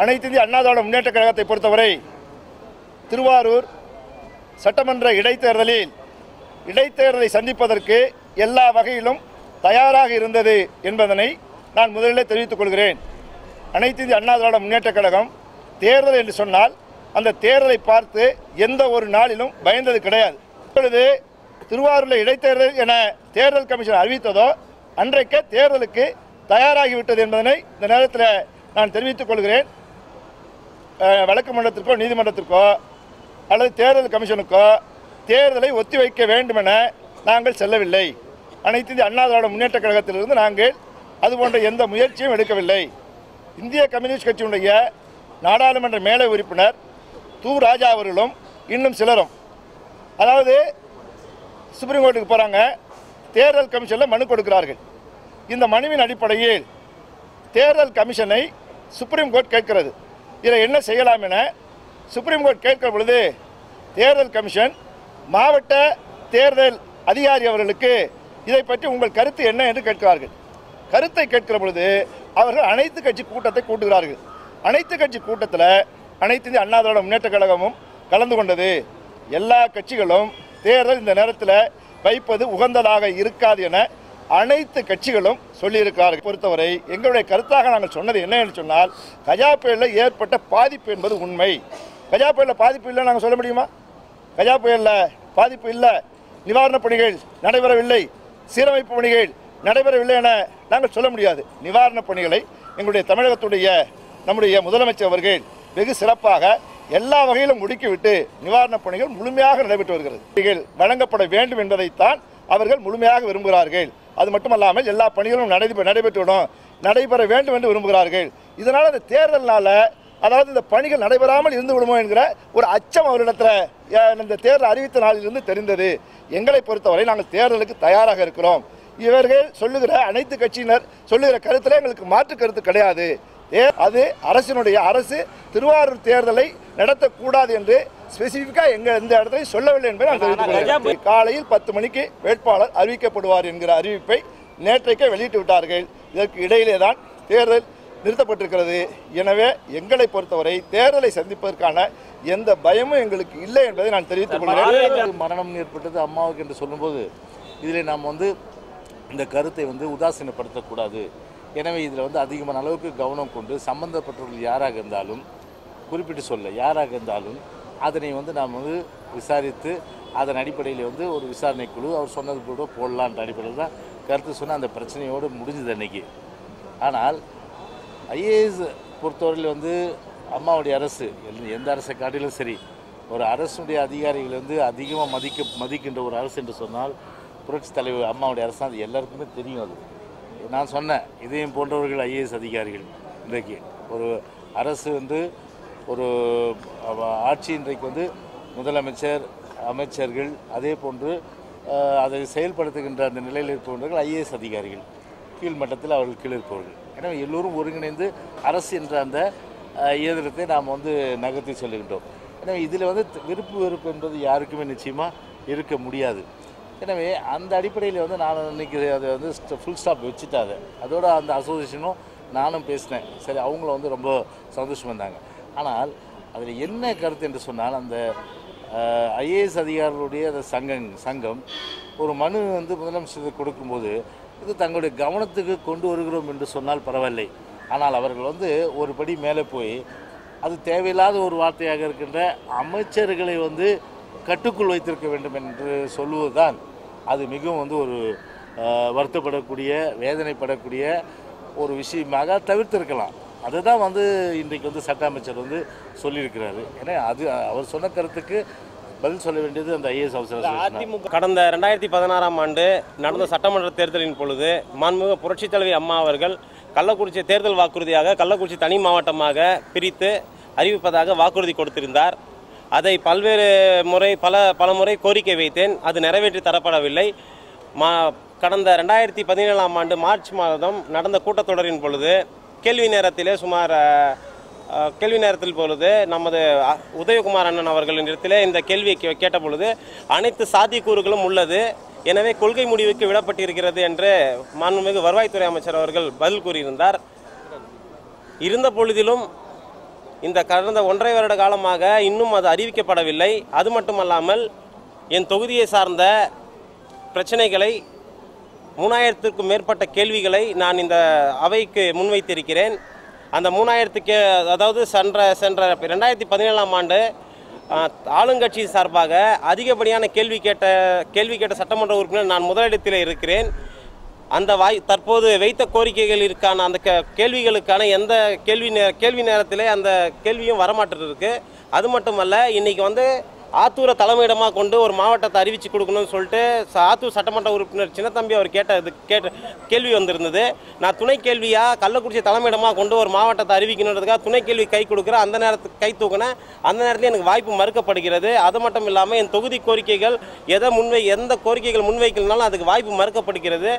அனைத்து இந்திய அண்ணா திராவிட முன்னேற்ற கழகத்தை பொறுத்தவரை திருவாரூர் சட்டமன்ற இடைத்தேர்தலில் இடைத்தேர்தலை சந்திப்பதற்கு எல்லா வகையிலும் தயாராக இருந்தது என்பதனை நான் முதலிலே தெரிவித்துக் கொள்கிறேன். அனைத்து இந்திய அண்ணா திராவிட முன்னேற்ற கழகம் தேர்தல் என்று சொன்னால் அந்த தேர்தலை பார்த்து எந்த ஒரு நாளிலும் பயந்தது கிடையாது. இப்பொழுது திருவாரூரில் இடைத்தேர்தல் என தேர்தல் கமிஷன் அறிவித்ததோ அன்றைக்கே தேர்தலுக்கு தயாராகிவிட்டது என்பதனை இந்த நேரத்தில் நான் தெரிவித்துக் கொள்கிறேன். வழக்கு மன்றத்திற்கோ நீதிமன்றத்திற்கோ அல்லது தேர்தல் கமிஷனுக்கோ தேர்தலை ஒத்திவைக்க வேண்டுமென நாங்கள் செல்லவில்லை. அனைத்து இந்திய அண்ணா திராவிட முன்னேற்ற கழகத்திலிருந்து நாங்கள் அது போன்ற எந்த முயற்சியும் எடுக்கவில்லை. இந்திய கம்யூனிஸ்ட் கட்சியினுடைய நாடாளுமன்ற மேலை உறுப்பினர் தூ ராஜா அவர்களும் இன்னும் சிலரும். அதாவது சுப்ரீம் கோர்ட்டுக்கு போகிறாங்க தேர்தல் கமிஷனில் மனு கொடுக்கிறார்கள். இந்த மனுவின் அடிப்படையில் தேர்தல் கமிஷனை சுப்ரீம் கோர்ட் கேட்கிறது. இதில் என்ன செய்யலாம் என சுப்ரீம் கோர்ட் கேட்கிற பொழுது தேர்தல் கமிஷன் மாவட்ட தேர்தல் அதிகாரி அவர்களுக்கு இதை பற்றி உங்கள் கருத்து என்ன என்று கேட்கிறார்கள். கருத்தை கேட்கிற பொழுது அவர்கள் அனைத்து கட்சி கூட்டத்தை கூட்டுகிறார்கள். அனைத்து கட்சி கூட்டத்தில் அனைத்து இந்திய அண்ணா திராவிட முன்னேற்ற கழகமும் கலந்து கொண்டது. எல்லா கட்சிகளும் தேர்தல் இந்த நேரத்தில் வைப்பது உகந்ததாக இருக்காது என அனைத்து கட்சிகளும் சொல்லியிருக்கிறார்கள் பொறுத்தவரை எங்களுடைய கருத்தாக நாங்கள் சொன்னது என்ன என்று சொன்னால் கஜா புயலில் ஏற்பட்ட பாதிப்பு என்பது உண்மை. கஜா புயலில் பாதிப்பு இல்லை நாங்கள் சொல்ல முடியுமா? கஜா புயலில் பாதிப்பு இல்லை. நிவாரணப் பணிகள் நடைபெறவில்லை. சீரமைப்பு பணிகள் நடைபெறவில்லை என நாங்கள் சொல்ல முடியாது. நிவாரணப் பணிகளை எங்களுடைய தமிழகத்துடைய நம்முடைய முதலமைச்சர் அவர்கள் வெகு சிறப்பாக எல்லா வகையிலும் முடுக்கிவிட்டு நிவாரணப் பணிகள் முழுமையாக நடைபெற்று வருகிறது. வழங்கப்பட வேண்டும் என்பதைத்தான் அவர்கள் முழுமையாக விரும்புகிறார்கள். அது மட்டுமல்லாமல் எல்லா பணிகளும் நடைபெற நடைபெற்றுவிடும். நடைபெற வேண்டும் என்று விரும்புகிறார்கள். இதனால் அந்த தேர்தல்னால அதாவது இந்த பணிகள் நடைபெறாமல் இருந்து விடுமோ என்கிற ஒரு அச்சம் அவரிடத்தில் இந்த தேர்தல் அறிவித்த நாளிலிருந்து தெரிந்தது. எங்களை பொறுத்தவரை நாங்கள் தேர்தலுக்கு தயாராக இருக்கிறோம். இவர்கள் சொல்லுகிற அனைத்து கட்சியினர் சொல்லுகிற கருத்தில் எங்களுக்கு மாற்று கருத்து கிடையாது. அது அரசினுடைய அரசு திருவாரூர் தேர்தலை நடத்தக்கூடாது என்று ஸ்பெசிஃபிக்காக எங்க எந்த இடத்துலையும் சொல்லவில்லை என்பதை நான் தெரிவித்துக் கொள்கிறேன். காலையில் பத்து மணிக்கு வேட்பாளர் அறிவிக்கப்படுவார் என்கிற அறிவிப்பை நேற்றைக்கே வெளியிட்டு விட்டார்கள். இதற்கு இடையிலே தான் தேர்தல் நிறுத்தப்பட்டிருக்கிறது. எனவே எங்களை பொறுத்தவரை தேர்தலை சந்திப்பதற்கான எந்த பயமும் எங்களுக்கு இல்லை என்பதை நான் தெரிவித்துக் கொள்கிறேன். மரணம் ஏற்பட்டது அம்மாவுக்கு என்று சொல்லும்போது இதில் நாம் வந்து இந்த கருத்தை வந்து உதாசீனப்படுத்தக்கூடாது. எனவே இதில் வந்து அதிகமான அளவுக்கு கவனம் கொண்டு சம்பந்தப்பட்டவர்கள் யாராக இருந்தாலும் குறிப்பிட்டு சொல்ல யாராக இருந்தாலும் அதனை வந்து நாம் வந்து விசாரித்து அதன் அடிப்படையில் வந்து ஒரு விசாரணை குழு அவர் சொன்னது கூட போடலான்ற அடிப்படையில் தான் கருத்து சொன்ன அந்த பிரச்சனையோடு முடிஞ்சது அன்றைக்கி ஆனால் ஐஏஎஸ் பொறுத்தவரையில் வந்து அம்மாவுடைய அரசு எந்த- எந்த அரசை காட்டிலும் சரி ஒரு அரசுடைய அதிகாரிகள் வந்து அதிகமாக மதிக்க மதிக்கின்ற ஒரு அரசு என்று சொன்னால் புரட்சி தலைவர் அம்மாவுடைய அரசு அது எல்லாருக்குமே தெரியும் அது. நான் சொன்னேன் இதையும் போன்றவர்கள் ஐஏஎஸ் அதிகாரிகள் இன்றைக்கு. ஒரு அரசு வந்து ஒரு ஆட்சி இன்றைக்கு வந்து முதலமைச்சர் அமைச்சர்கள் அதே போன்று அதை செயல்படுத்துகின்ற அந்த நிலையில் இருப்பவர்கள் ஐஏஎஸ் அதிகாரிகள் கீழ் மட்டத்தில் அவர்கள் கீழ் இருப்பவர்கள். எனவே எல்லோரும் ஒருங்கிணைந்து அரசு என்ற அந்த இயந்திரத்தை நாம் வந்து நகர்த்தி சொல்லுகின்றோம். எனவே இதில் வந்து விருப்பு வெறுப்பு என்பது யாருக்குமே நிச்சயமாக இருக்க முடியாது. எனவே அந்த அடிப்படையில் வந்து நான் இன்றைக்கி அதை வந்து ஃபுல் ஸ்டாப் வச்சுட்டாது அதோட அந்த அசோசியேஷனும் நானும் பேசினேன். சரி அவங்களும் வந்து ரொம்ப சந்தோஷம் வந்தாங்க ஆனால் அதில் என்ன கருத்து என்று சொன்னால் அந்த ஐஏஎஸ் அதிகாரிகளுடைய அந்த சங்கம் சங்கம் ஒரு மனு வந்து முதலமைச்சருக்கு கொடுக்கும்போது இது தங்களுடைய கவனத்துக்கு கொண்டு வருகிறோம் என்று சொன்னால் பரவாயில்லை. ஆனால் அவர்கள் வந்து ஒரு படி மேலே போய் அது தேவையில்லாத ஒரு வார்த்தையாக இருக்கின்ற அமைச்சர்களை வந்து கட்டுக்குள் வைத்திருக்க வேண்டும் என்று சொல்லுவதுதான் அது மிகவும் வந்து ஒரு வருத்தப்படக்கூடிய வேதனைப்படக்கூடிய ஒரு விஷயமாக தவிர்த்திருக்கலாம். அதுதான் வந்து இன்றைக்கு வந்து சட்ட அமைச்சர் வந்து சொல்லியிருக்கிறாரு. ஏன்னா அது அவர் சொன்ன கருத்துக்கு பதில் சொல்ல வேண்டியது அந்த ஐஏஎஸ் அவசர அதிமுக கடந்த ரெண்டாயிரத்தி பதினாறாம் ஆண்டு நடந்த சட்டமன்ற தேர்தலின் பொழுது மாண்புமிகு புரட்சித் தலைவி அம்மா அவர்கள் கள்ளக்குறிச்சி தேர்தல் வாக்குறுதியாக கள்ளக்குறிச்சி தனி மாவட்டமாக பிரித்து அறிவிப்பதாக வாக்குறுதி கொடுத்திருந்தார். அதை பல்வேறு முறை பல பல முறை கோரிக்கை வைத்தேன். அது நிறைவேற்றி தரப்படவில்லை. மா கடந்த ரெண்டாயிரத்தி பதினேழாம் ஆண்டு மார்ச் மாதம் நடந்த கூட்டத்தொடரின் பொழுது கேள்வி நேரத்திலே சுமார் கேள்வி நேரத்தில் பொழுது நமது அ, உதயகுமார் அண்ணன் அவர்களின் இடத்திலே இந்த கேள்வியை கே- கேட்ட பொழுது அனைத்து சாத்தியக்கூறுகளும் உள்ளது. எனவே கொள்கை முடிவுக்கு விடப்பட்டிருக்கிறது என்று மாண்புமிகு வருவாய்த்துறை அமைச்சர் அவர்கள் பதில் கூறியிருந்தார். இருந்த பொழுதிலும் இந்த கடந்த ஒன்றரை வருட காலமாக இன்னும் அது அறிவிக்கப்படவில்லை. அது மட்டுமல்லாமல் என் தொகுதியை சார்ந்த பிரச்சனைகளை மூணாயிரத்திற்கும் மேற்பட்ட கேள்விகளை நான் இந்த அவைக்கு முன்வைத்திருக்கிறேன். அந்த மூணாயிரத்துக்கு அதாவது சென்ற சென்ற ரெண்டாயிரத்தி பதினேழாம் ஆண்டு ஆளுங்கட்சி சார்பாக அதிகப்படியான கேள்வி கேட்ட கேள்வி கேட்ட சட்டமன்ற உறுப்பினர் நான் முதலிடத்தில் இருக்கிறேன். அந்த வாய் தற்போது வைத்த கோரிக்கைகளிற்கான அந்த கேள்விகளுக்கான எந்த கேள்வி நே கேள்வி நேரத்திலே அந்த கேள்வியும் வரமாட்டது இருக்குது அது மட்டுமல்ல இன்றைக்கி வந்து ஆத்தூரை தலைமையிடமாக கொண்டு ஒரு மாவட்டத்தை அறிவிச்சு கொடுக்கணும்னு சொல்லிட்டு ஆத்தூர் சட்டமன்ற உறுப்பினர் சின்னத்தம்பி அவர் கேட்ட இது கேட்ட கேள்வி வந்திருந்தது. நான் துணை கேள்வியாக கள்ளக்குறிச்சி தலைமையிடமாக கொண்டு ஒரு மாவட்டத்தை அறிவிக்கணுன்றதுக்காக துணை கேள்வி கை கொடுக்குறேன் அந்த நேரத்துக்கு கை தூக்கினேன் அந்த நேரத்தில் எனக்கு வாய்ப்பு மறுக்கப்படுகிறது. அது மட்டும் இல்லாமல் என் தொகுதி கோரிக்கைகள் எதை முன்வை எந்த கோரிக்கைகள் முன்வைக்கலனாலும் அதுக்கு வாய்ப்பு மறுக்கப்படுகிறது.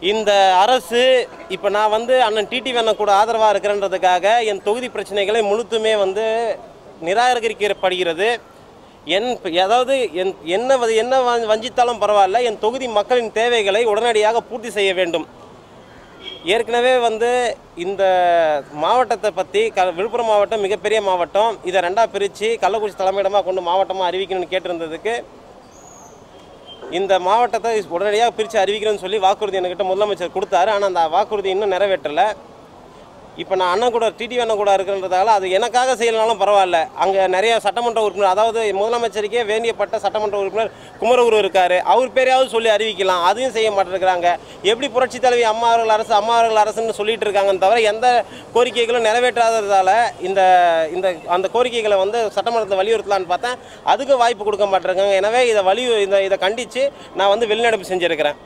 இந்த அரசு இப்போ நான் வந்து அண்ணன் டிடி வேண கூட ஆதரவாக இருக்கிறேன்றதுக்காக என் தொகுதி பிரச்சனைகளை முழுத்துமே வந்து நிராகரிக்கப்படுகிறது. என் அதாவது என் என்ன வ- என்ன வஞ்சித்தாலும் பரவாயில்ல என் தொகுதி மக்களின் தேவைகளை உடனடியாக பூர்த்தி செய்ய வேண்டும். ஏற்கனவே வந்து இந்த மாவட்டத்தை பற்றி க விழுப்புரம் மாவட்டம் மிகப்பெரிய மாவட்டம். இதை ரெண்டாக பிரித்து கள்ளக்குறிச்சி தலைமையிடமாக கொண்டு மாவட்டமாக அறிவிக்கணும்னு கேட்டிருந்ததுக்கு இந்த மாவட்டத்தை உடனடியாக பிரித்து அறிவிக்கிறேன்னு சொல்லி வாக்குறுதி என்கிட்ட முதலமைச்சர் கொடுத்தாரு. ஆனால் அந்த வாக்குறுதி இன்னும் நிறைவேற்றலை. இப்போ நான் அண்ணன் கூட டிடி அண்ணன் கூட இருக்கிறதால அது எனக்காக செய்யலனாலும் பரவாயில்ல. அங்கே நிறைய சட்டமன்ற உறுப்பினர் அதாவது முதலமைச்சருக்கே வேண்டியப்பட்ட சட்டமன்ற உறுப்பினர் குமரகுரு இருக்கார். அவர் பேரையாவது சொல்லி அறிவிக்கலாம். அதையும் செய்ய மாட்டேங்கிறாங்க எப்படி புரட்சி தலைவி அம்மா அவர்கள் அரசு அம்மா அவர்கள் அரசுன்னு சொல்லிட்டு இருக்காங்கன்னு தவிர எந்த கோரிக்கைகளும் நிறைவேற்றாததால் இந்த இந்த அந்த கோரிக்கைகளை வந்து சட்டமன்றத்தை வலியுறுத்தலான்னு பார்த்தேன். அதுக்கு வாய்ப்பு கொடுக்க மாட்டேங்கிறாங்க எனவே இதை வலியுறு இந்த இதை கண்டித்து நான் வந்து வெளிநடப்பு செஞ்சுருக்கிறேன்.